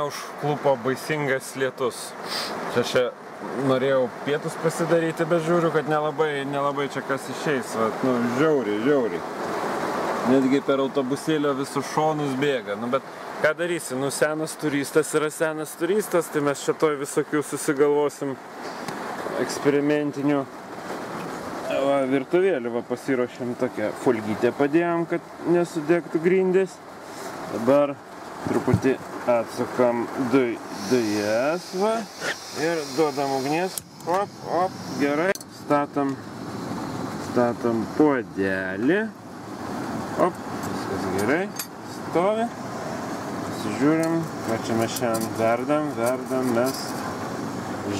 mane užklupo baisingas lietus. Čia čia norėjau pietus pasidaryti, bet žiūriu, kad nelabai, nelabai čia kas išeis. Vat, nu, žiauriai, žiauriai. Netgi per autobusėlio visus šonus bėga. Nu, bet ką darysi, nu senas turistas yra senas turistas, tai mes čia toj visokių susigalvosim eksperimentinių va, virtuvėlių. Va, pasiruošėm tokią folgytę padėjom, kad nesudegtų grindys. Dabar truputį atsukam du, dujas va, ir duodam ugnies. Op, op, gerai. Statom, statom puodelį. Op, viskas gerai. Stovi. Pasižiūrim, ką čia mes šiandien verdam. Verdam mes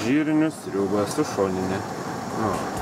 žyrinius sriubą su šoninė. Nu.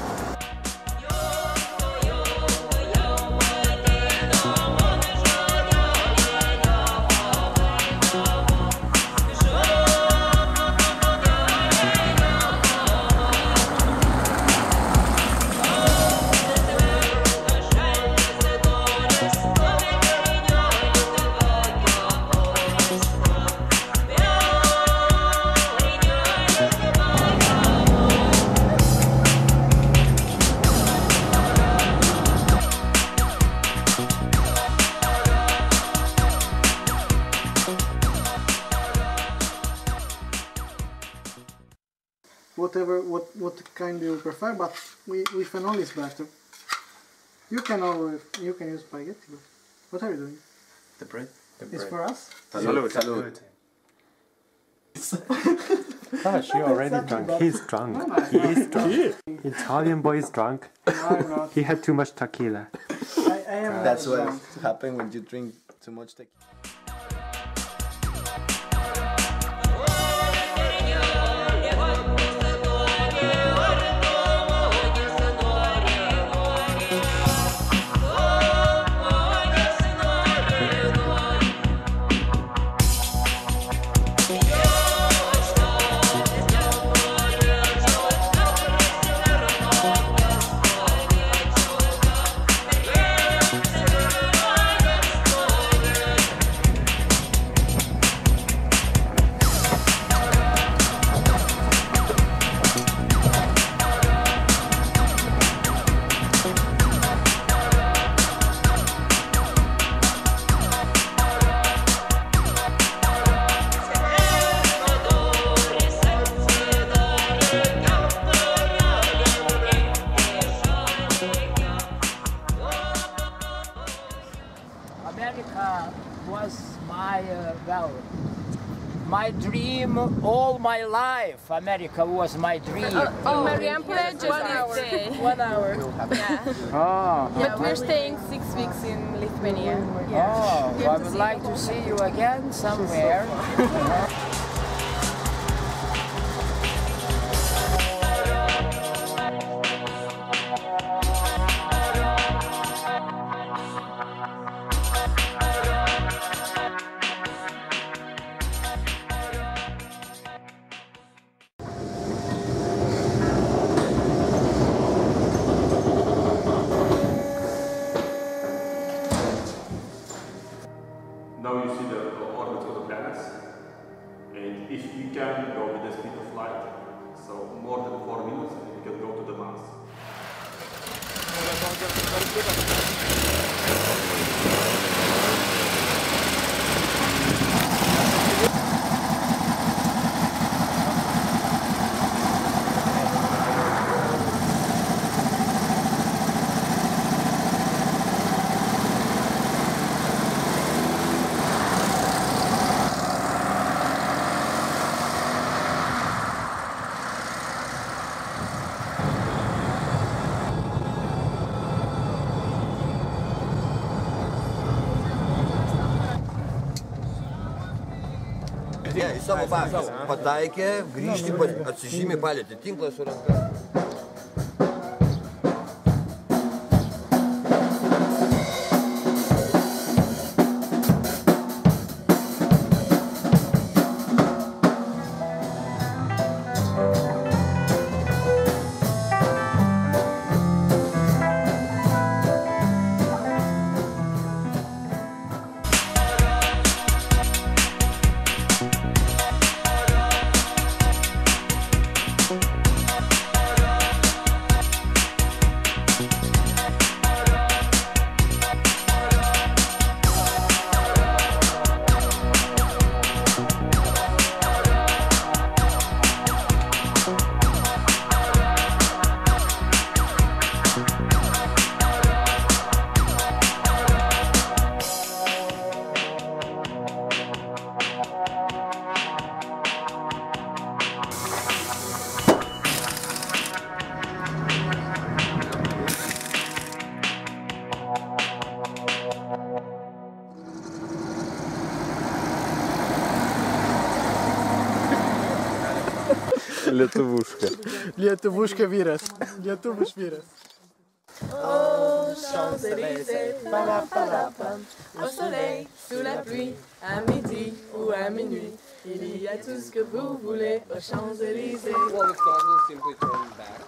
Whatever, what what kind you prefer, but we, we phenol is better. You can always you can use spaghetti. But what are you doing? The bread. the It's for us. Salute. Salute. Gosh, you're already drunk. He's drunk. He is drunk. Italian boy is drunk. No, not. He had too much tequila. I, I am That's not what happens when you drink too much tequila. Life. America was my dream. Oh, oh. In Marijampolė, just One hour. day. One hour. Yeah. Oh, But we're staying six weeks in Lithuania. oh, I would like to see you again somewhere. and we can go with the speed of light, so more than four minutes, we can go to the Mars. Savo bazę. Pataikė, grįžti, atsižymė, palėtė tinklą su ranka. Lietuvuška. Lietuvuška vyras. Lietuvus vyras. Champs-Élysées, palapalapam. Au soleil, sous la pluie, à midi ou à minuit. Il y a tout ce que vous voulez aux Champs-Élysées. Well, it's not, we'll simply turn back,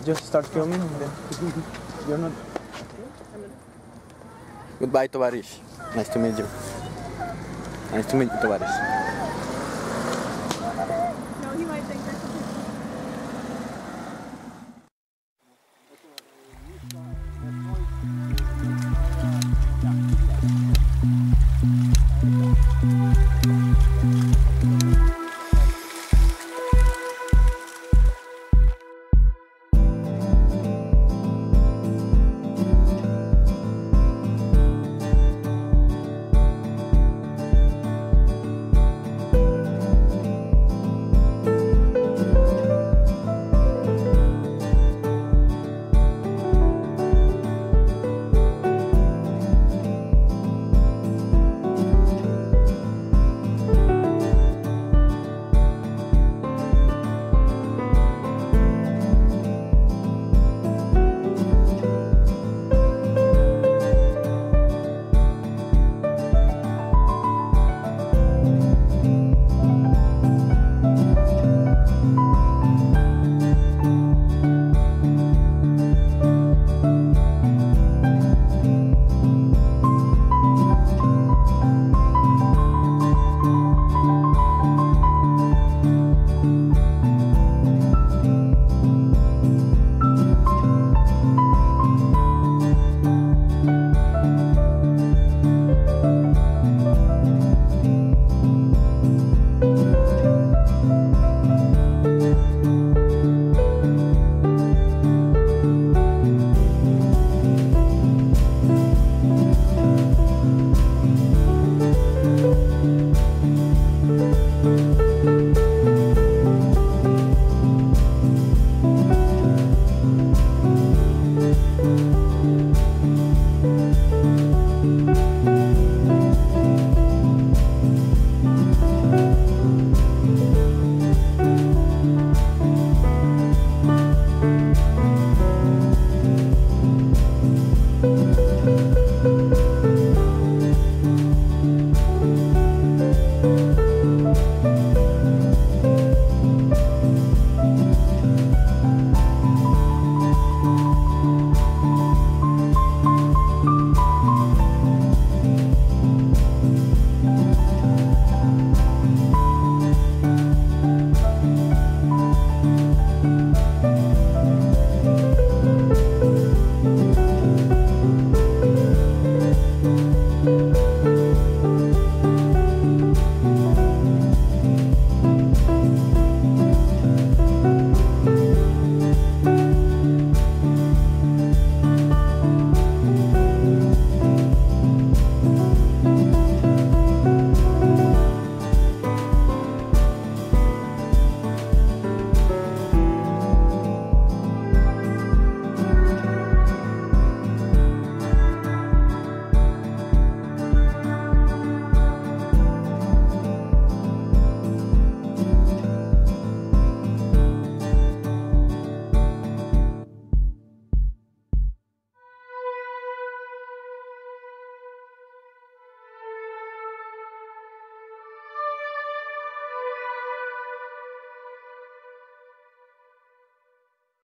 Just start filming and then you're not. Goodbye, Tovarish. Nice to meet you. Nice to meet you, Tovarish.